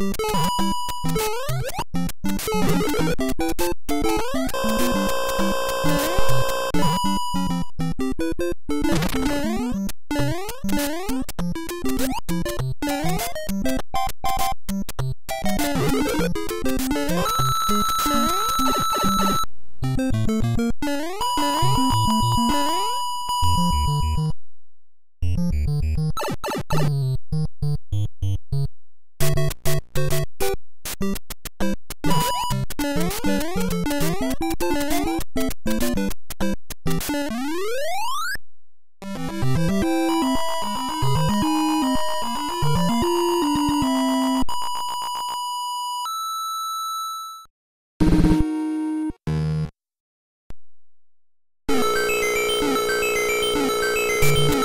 you you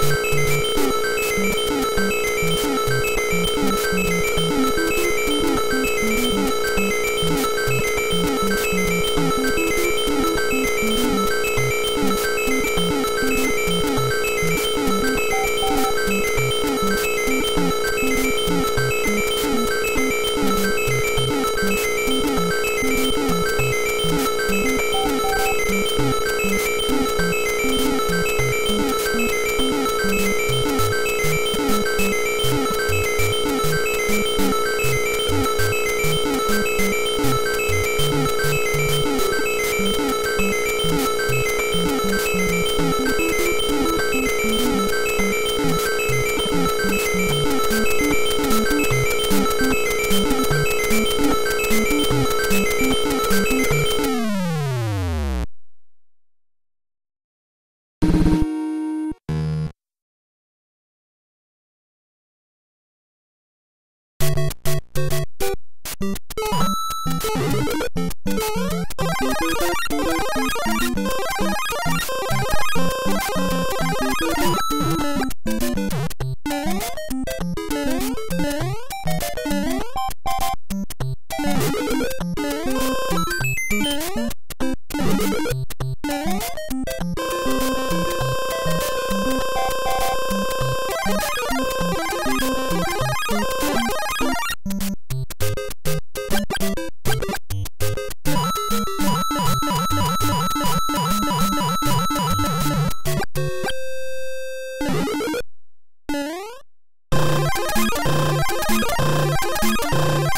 you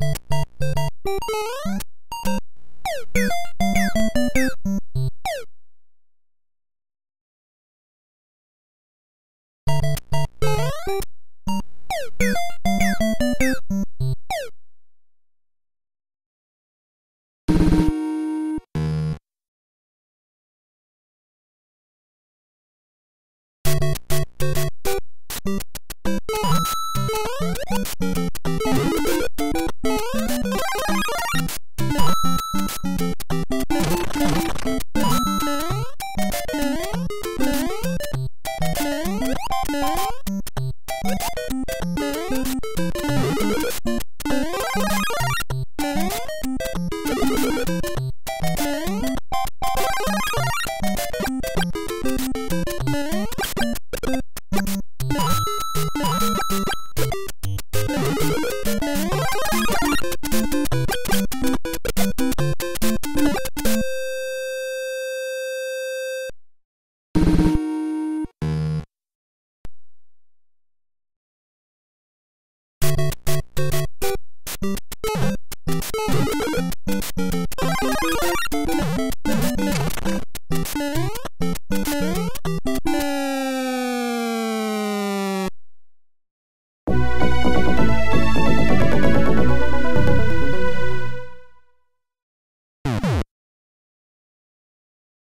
you